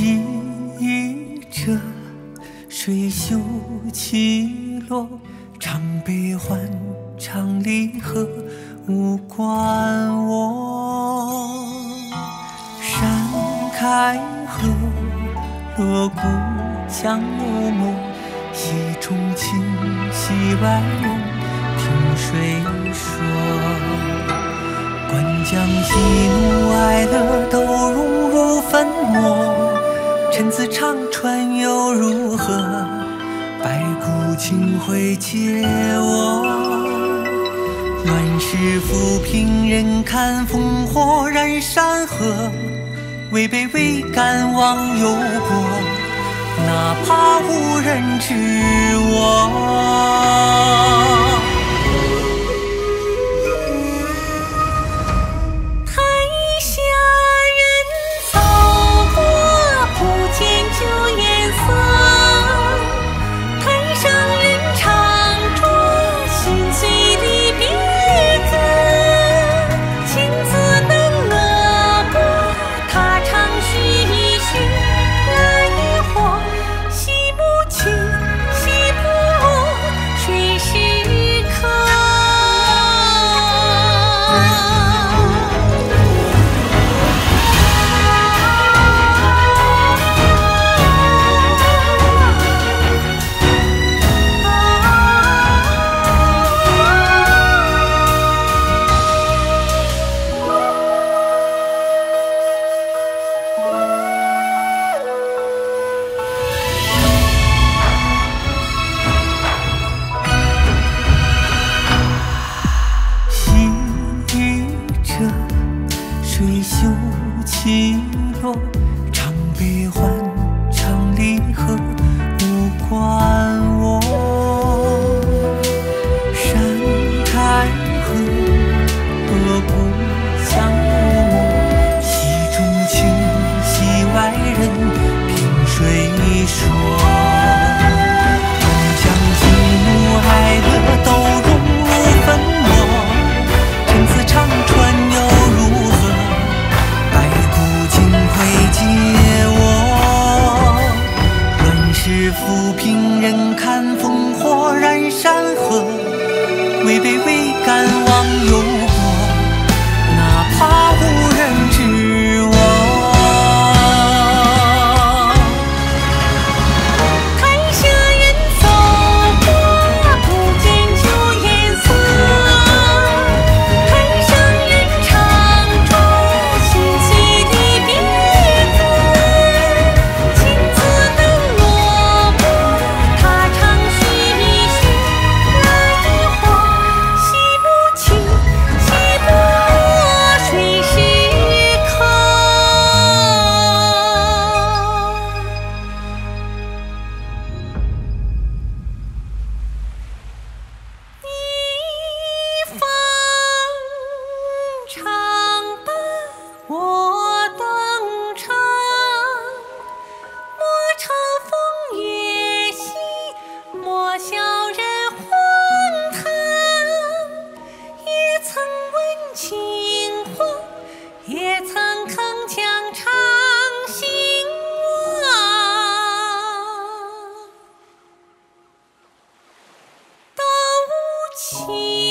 细雨着，水袖起落，唱悲欢，唱离合，无关我。山开合，锣鼓响默默，戏中情，戏外人，听谁？说。关将喜怒哀乐都融入粉墨，陈词唱穿又如何？白骨青灰皆我。乱世浮萍人看烽火燃山河，位卑未敢忘忧国，哪怕无人知我。唱悲欢，七